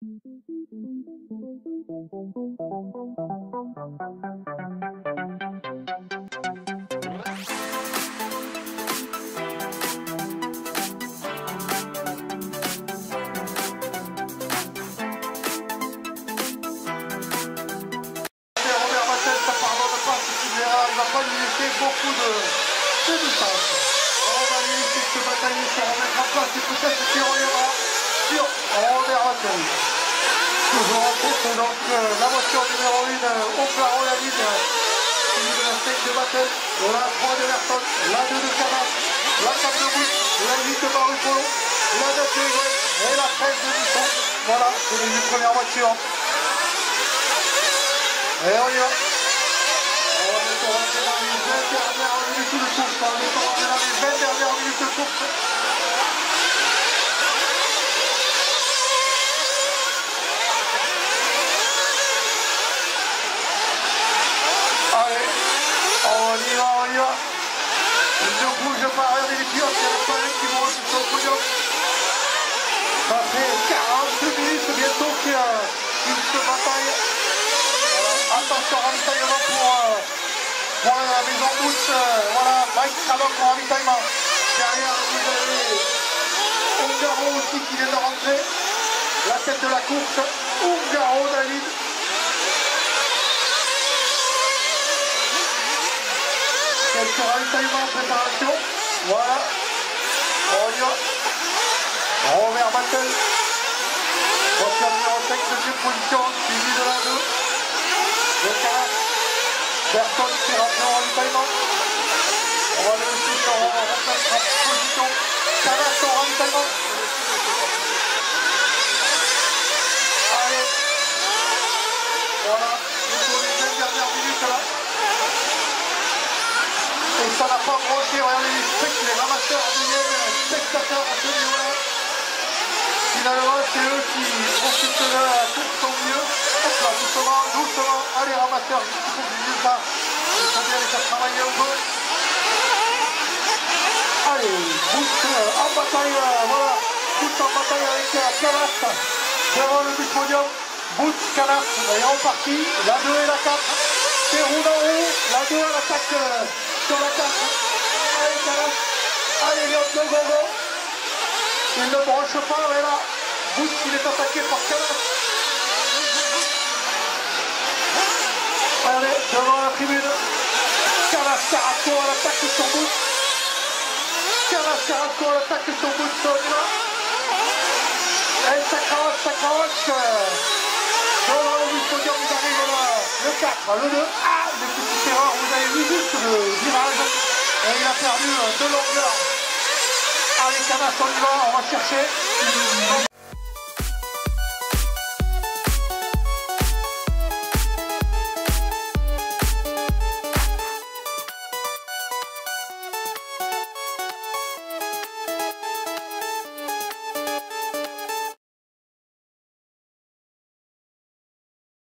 beaucoup de, de distance. On va lui laisser se batailler, se remettre en et peut-être qu'il reviendra sur Toujours en course, donc euh, la voiture numéro 1 euh, au Claron, la ligne la 5 de Mattel, de la 3 de Verton, la 2 de Canas, la 4 de Bouche, la 8 de Barupolo, la 9 de Higuet et la 13 de Nissan. Voilà, c'est les 8 premières voitures. Et on y va. On est rentré dans les 20 dernières minutes de course. On est rentré dans les 20 dernières minutes de course. Allez, on y va, on y va. Ne bouge pas, regardez les pilotes, il y a qui monte sur le podium. Fait 40 minutes bientôt qu'ils se bataillent. Attention, ravitaillement pour, euh, pour la maison. Euh, voilà, Mike Craddock en ravitaillement. Derrière, vous avez Ungaro aussi qui vient de rentrer. La tête de la course, Ungaro David. Quelques ravitaillements en préparation. Voilà. On y va. Robert Mattel. Voiture numéro 5, deuxième position, suivi de la 2. Le 15. Berton qui rentre en ravitaillement. On va le laisser sur la position. Calas en Et ça n'a pas branché, regardez les les ramasseurs deviennent spectateurs à ce niveau-là. Finalement, c'est eux qui profitent de la course au mieux. Hop là, doucement, doucement. Allez, ramasseurs, il faut que ça. Il faut bien les faire travailler un peu. Allez, Boost en bataille, euh, voilà. Boost en bataille avec euh, Calas devant le but podium. Boost, Calas, d'ailleurs en partie. La 2 et la 4. Pérou d'en haut. La 2 à l'attaque sur la 4. Allez, Léon, go, go, go. Il ne branche pas, mais là, il est attaqué par Calas. Allez, devant la tribune. Calas Carrasco à l'attaque sur Boost. Calas Carrasco à l'attaque sur Boost, on y va. Et ça crache, ça. Devant le. Le 4, le 2. Ah, une petite erreur, vous avez vu juste. Il a perdu de longueur. On y va, on va chercher.